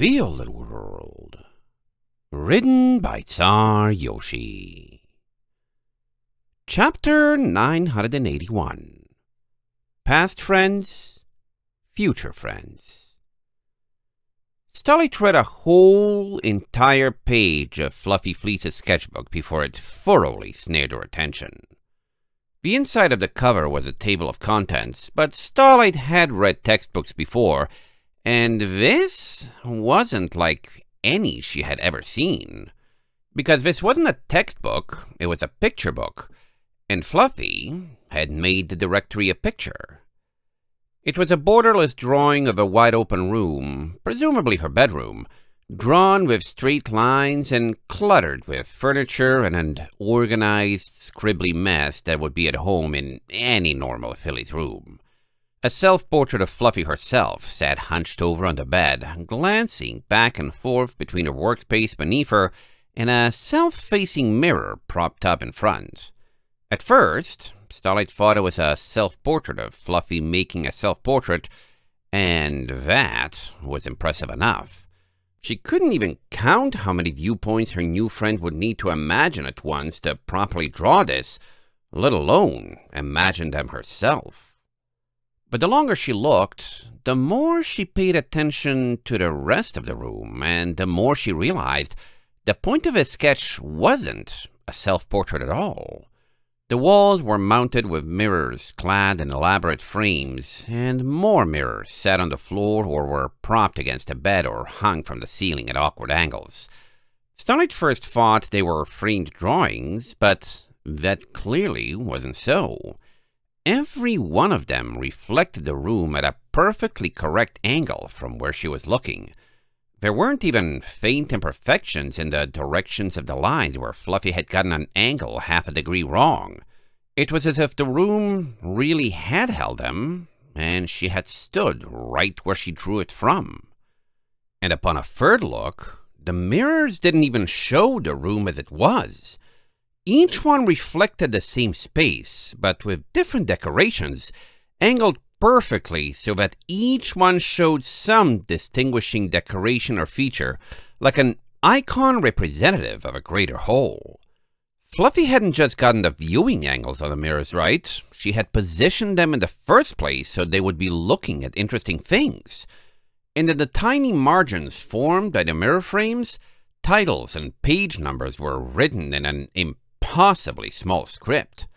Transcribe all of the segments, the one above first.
The World. Written by Czar Yoshi. Chapter 981 Past Friends, Future Friends. Starlight read a whole entire page of Fluffy Fleece's sketchbook before it thoroughly snared her attention. The inside of the cover was a table of contents, but Starlight had read textbooks before and this wasn't like any she had ever seen. Because this wasn't a textbook, it was a picture book, and Fluffy had made the directory a picture. It was a borderless drawing of a wide open room, presumably her bedroom, drawn with straight lines and cluttered with furniture and an organized, scribbly mess that would be at home in any normal filly's room. A self-portrait of Fluffy herself sat hunched over on the bed, glancing back and forth between her workspace beneath her and a self-facing mirror propped up in front. At first, Starlight thought it was a self-portrait of Fluffy making a self-portrait, and that was impressive enough. She couldn't even count how many viewpoints her new friend would need to imagine at once to properly draw this, let alone imagine them herself. But the longer she looked, the more she paid attention to the rest of the room, and the more she realized the point of his sketch wasn't a self-portrait at all. The walls were mounted with mirrors clad in elaborate frames, and more mirrors sat on the floor or were propped against a bed or hung from the ceiling at awkward angles. Starlight first thought they were framed drawings, but that clearly wasn't so. Every one of them reflected the room at a perfectly correct angle from where she was looking. There weren't even faint imperfections in the directions of the lines where Fluffy had gotten an angle half a degree wrong. It was as if the room really had held them, and she had stood right where she drew it from. And upon a third look, the mirrors didn't even show the room as it was. Each one reflected the same space, but with different decorations, angled perfectly so that each one showed some distinguishing decoration or feature, like an icon representative of a greater whole. Fluffy hadn't just gotten the viewing angles on the mirrors right, she had positioned them in the first place so they would be looking at interesting things. And in the tiny margins formed by the mirror frames, titles and page numbers were written in an impossibly small script.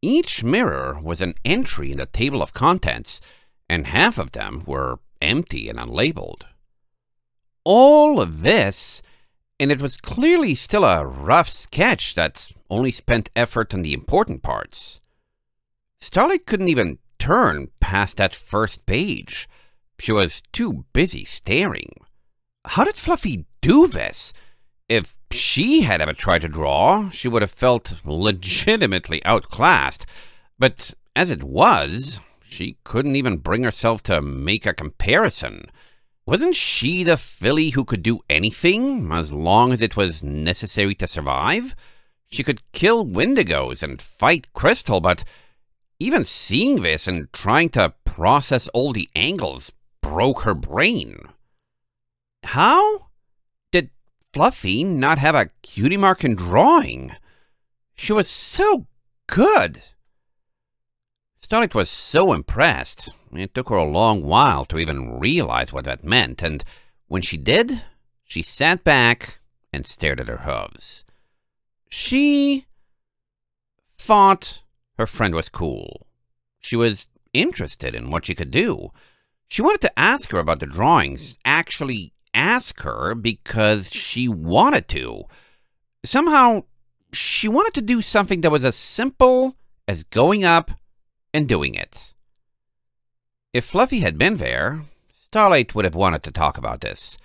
Each mirror was an entry in the table of contents, and half of them were empty and unlabeled. All of this, and it was clearly still a rough sketch that only spent effort on the important parts. Starlight couldn't even turn past that first page. She was too busy staring. How did Fluffy do this? If she had ever tried to draw, she would have felt legitimately outclassed. But as it was, she couldn't even bring herself to make a comparison. Wasn't she the filly who could do anything, as long as it was necessary to survive? She could kill wendigos and fight Crystal, but even seeing this and trying to process all the angles broke her brain. How? Fluffy not have a cutie mark in drawing? She was so good. Starlight was so impressed, it took her a long while to even realize what that meant, and when she did, she sat back and stared at her hooves. She thought her friend was cool. She was interested in what she could do. She wanted to ask her about the drawings, actually ask her because she wanted to. Somehow, she wanted to do something that was as simple as going up and doing it. If Fluffy had been there, Starlight would have wanted to talk about this.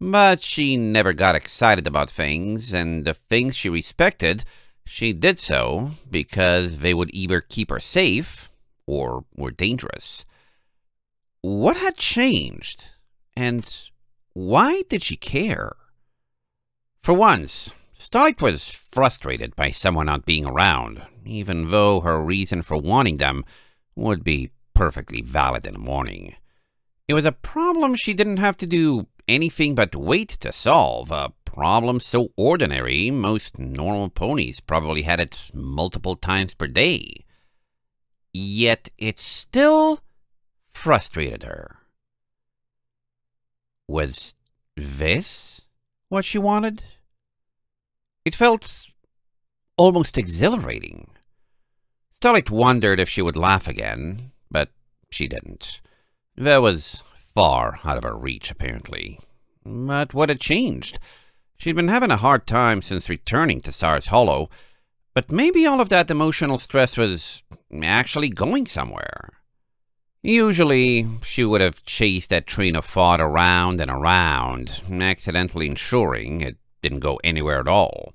But she never got excited about things, and the things she respected, she did so because they would either keep her safe or were dangerous. What had changed? And why did she care? For once, Starlight was frustrated by someone not being around, even though her reason for wanting them would be perfectly valid in the morning. It was a problem she didn't have to do anything but wait to solve a problem so ordinary most normal ponies probably had it multiple times per day. Yet it still frustrated her. Was this what she wanted? It felt almost exhilarating. Starlight wondered if she would laugh again, but she didn't. That was far out of her reach, apparently. But what had changed? She'd been having a hard time since returning to Sire's Hollow, but maybe all of that emotional stress was actually going somewhere. Usually, she would have chased that train of thought around and around, accidentally ensuring it didn't go anywhere at all.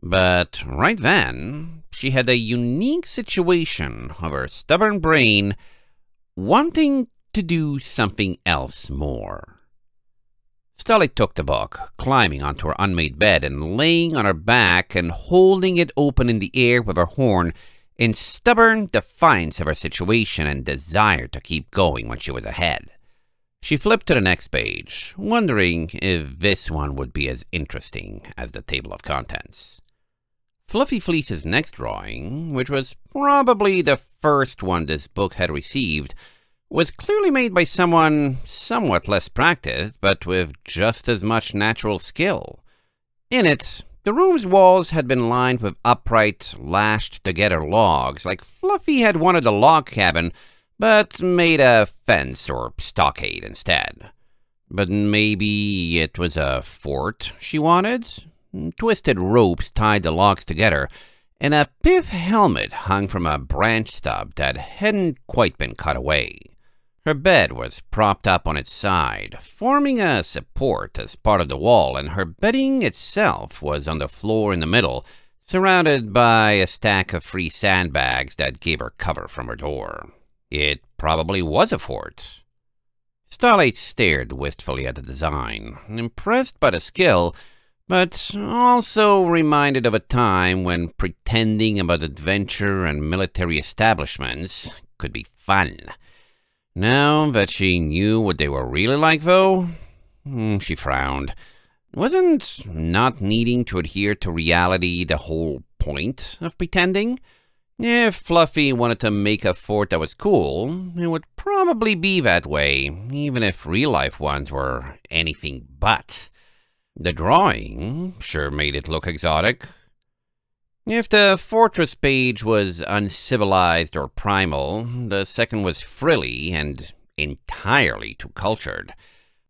But right then, she had a unique situation of her stubborn brain wanting to do something else more. Starlight took the book, climbing onto her unmade bed and laying on her back and holding it open in the air with her horn in stubborn defiance of her situation and desire to keep going when she was ahead. She flipped to the next page, wondering if this one would be as interesting as the table of contents. Fluffy Fleece's next drawing, which was probably the first one this book had received, was clearly made by someone somewhat less practiced, but with just as much natural skill. In it, the room's walls had been lined with upright, lashed-together logs, like Fluffy had wanted a log cabin, but made a fence or stockade instead. But maybe it was a fort she wanted? Twisted ropes tied the logs together, and a pith helmet hung from a branch stub that hadn't quite been cut away. Her bed was propped up on its side, forming a support as part of the wall, and her bedding itself was on the floor in the middle, surrounded by a stack of free sandbags that gave her cover from her door. It probably was a fort. Starlight stared wistfully at the design, impressed by the skill, but also reminded of a time when pretending about adventure and military establishments could be fun. Now that she knew what they were really like, though, hmm, she frowned. Wasn't not needing to adhere to reality the whole point of pretending? If Fluffy wanted to make a fort that was cool, it would probably be that way, even if real-life ones were anything but. The drawing sure made it look exotic, if the fortress page was uncivilized or primal, the second was frilly and entirely too cultured.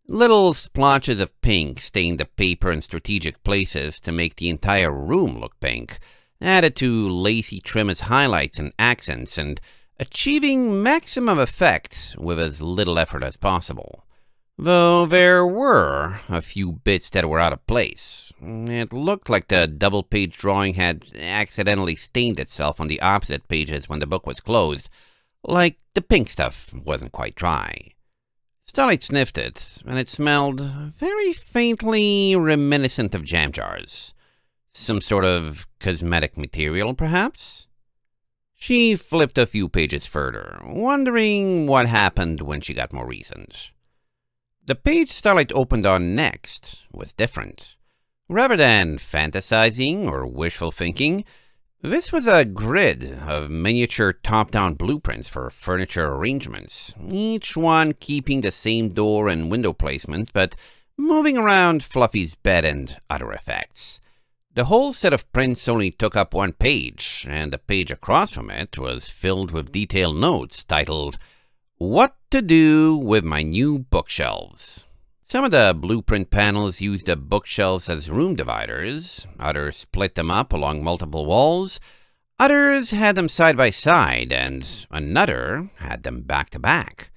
Little splotches of pink stained the paper in strategic places to make the entire room look pink, added to lacy trim as highlights and accents, and achieving maximum effect with as little effort as possible. Though there were a few bits that were out of place. It looked like the double-page drawing had accidentally stained itself on the opposite pages when the book was closed, like the pink stuff wasn't quite dry. Starlight sniffed it, and it smelled very faintly reminiscent of jam jars. Some sort of cosmetic material, perhaps? She flipped a few pages further, wondering what happened when she got more recent. The page Starlight opened on next was different. Rather than fantasizing or wishful thinking, this was a grid of miniature top-down blueprints for furniture arrangements, each one keeping the same door and window placement, but moving around Fluffy's bed and other effects. The whole set of prints only took up one page, and the page across from it was filled with detailed notes titled what to do with my new bookshelves. Some of the blueprint panels used the bookshelves as room dividers, others split them up along multiple walls, others had them side by side, and another had them back to back.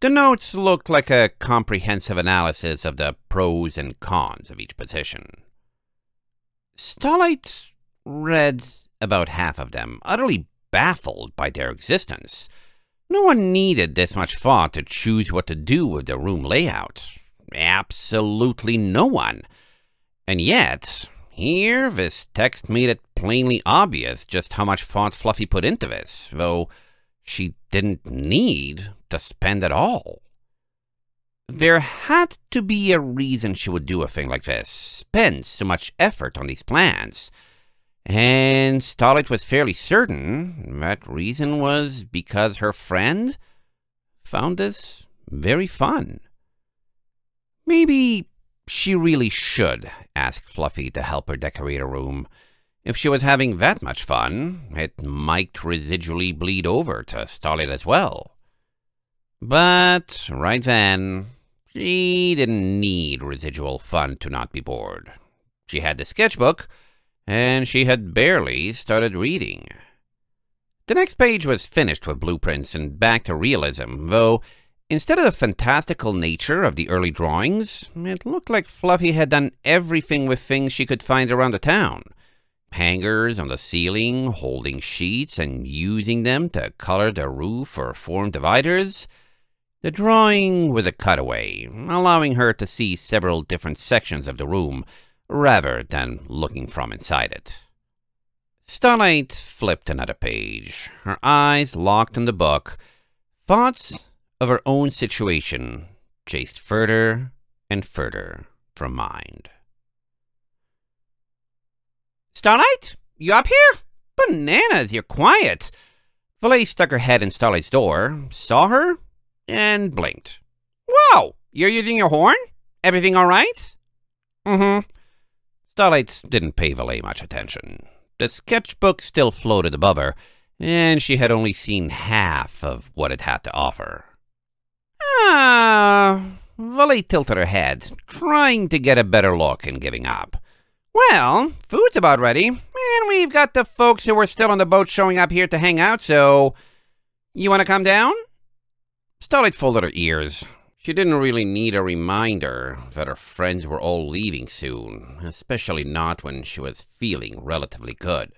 The notes looked like a comprehensive analysis of the pros and cons of each position. Starlight read about half of them, utterly baffled by their existence. No one needed this much thought to choose what to do with the room layout. Absolutely no one. And yet, here this text made it plainly obvious just how much thought Fluffy put into this, though she didn't need to spend it all. there had to be a reason she would do a thing like this, spend so much effort on these plans. And Starlight was fairly certain that reason was because her friend found this very fun. Maybe she really should ask Fluffy to help her decorate a room. If she was having that much fun, it might residually bleed over to Starlight as well. But right then, she didn't need residual fun to not be bored. She had the sketchbook, and she had barely started reading. The next page was finished with blueprints and back to realism, though instead of the fantastical nature of the early drawings, it looked like Fluffy had done everything with things she could find around the town. Hangers on the ceiling, holding sheets and using them to color the roof or form dividers. The drawing was a cutaway, allowing her to see several different sections of the room, rather than looking from inside it. Starlight flipped another page, her eyes locked on the book. Thoughts of her own situation chased further and further from mind. Starlight? You up here? Bananas, you're quiet. Valet stuck her head in Starlight's door, saw her, and blinked. Whoa! You're using your horn? Everything all right? Mm-hmm. Starlight didn't pay Valet much attention. The sketchbook still floated above her, and she had only seen half of what it had to offer. Ah, Valet tilted her head, trying to get a better look and giving up. Well, food's about ready, and we've got the folks who were still on the boat showing up here to hang out, so... You want to come down? Starlight folded her ears. She didn't really need a reminder that her friends were all leaving soon, especially not when she was feeling relatively good.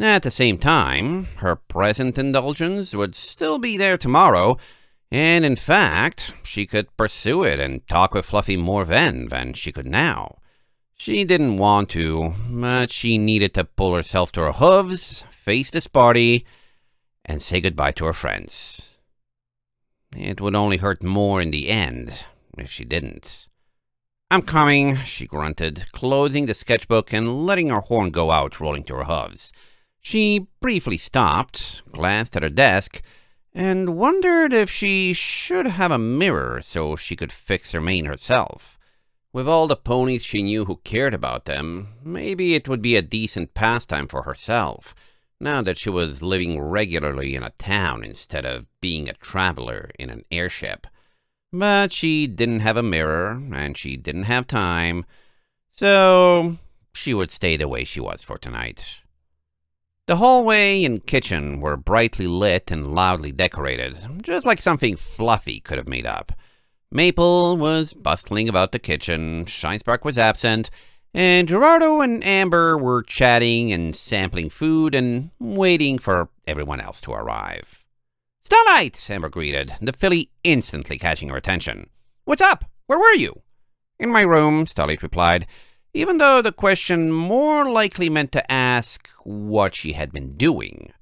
At the same time, her present indulgence would still be there tomorrow, and in fact, she could pursue it and talk with Fluffy more then than she could now. She didn't want to, but she needed to pull herself to her hooves, face this party, and say goodbye to her friends. It would only hurt more in the end if she didn't. I'm coming, she grunted, closing the sketchbook and letting her horn go out, rolling to her hooves. She briefly stopped, glanced at her desk, and wondered if she should have a mirror so she could fix her mane herself. With all the ponies she knew who cared about them, maybe it would be a decent pastime for herself now that she was living regularly in a town instead of being a traveler in an airship. But she didn't have a mirror, and she didn't have time, so she would stay the way she was for tonight. The hallway and kitchen were brightly lit and loudly decorated, just like something Fluffy could have made up. Maple was bustling about the kitchen, Shinespark was absent, and Gerardo and Amber were chatting and sampling food and waiting for everyone else to arrive. Starlight, Amber greeted, the filly instantly catching her attention. What's up? Where were you? In my room, Starlight replied, even though the question more likely meant to ask what she had been doing.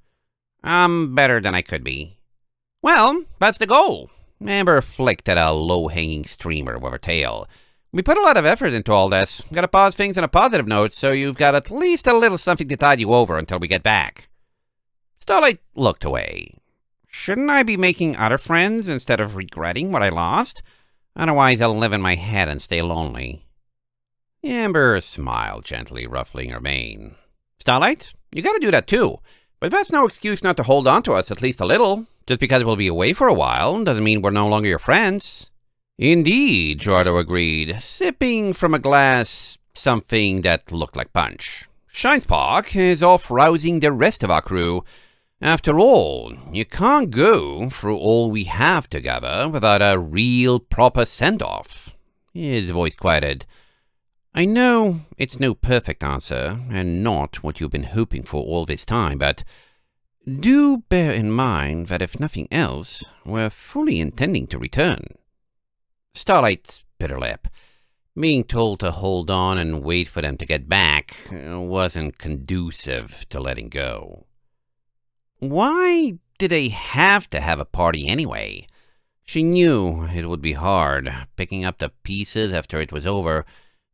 I'm better than I could be. Well, that's the goal. Amber flicked at a low-hanging streamer with her tail. We put a lot of effort into all this. We've Gotta pause things on a positive note, so you've got at least a little something to tide you over until we get back. Starlight looked away. Shouldn't I be making other friends instead of regretting what I lost? Otherwise I'll live in my head and stay lonely. Amber smiled gently, ruffling her mane. Starlight, you gotta do that too. But that's no excuse not to hold on to us at least a little. Just because we'll be away for a while doesn't mean we're no longer your friends. Indeed, Gerardo agreed, sipping from a glass something that looked like punch. Shinespark is off rousing the rest of our crew. After all, you can't go through all we have together without a real proper send-off. His voice quieted. I know it's no perfect answer, and not what you've been hoping for all this time, but do bear in mind that if nothing else, we're fully intending to return. Starlight bit her lip. Being told to hold on and wait for them to get back uh, wasn't conducive to letting go. Why did they have to have a party anyway? She knew it would be hard, picking up the pieces after it was over,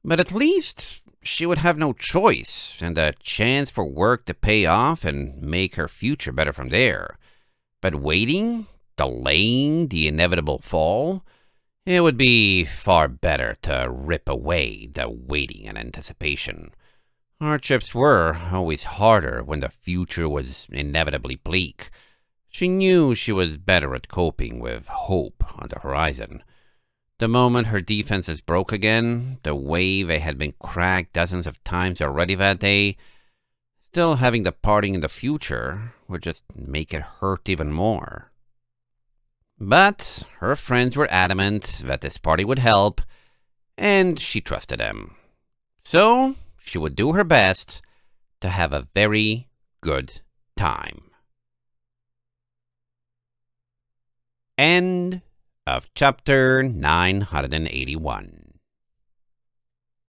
but at least she would have no choice and a chance for work to pay off and make her future better from there. But waiting, delaying the inevitable fall, it would be far better to rip away the waiting and anticipation. Hardships were always harder when the future was inevitably bleak. She knew she was better at coping with hope on the horizon. The moment her defenses broke again, the way they had been cracked dozens of times already that day, still having the parting in the future would just make it hurt even more. But her friends were adamant that this party would help, and she trusted them. So she would do her best to have a very good time. End of chapter 981.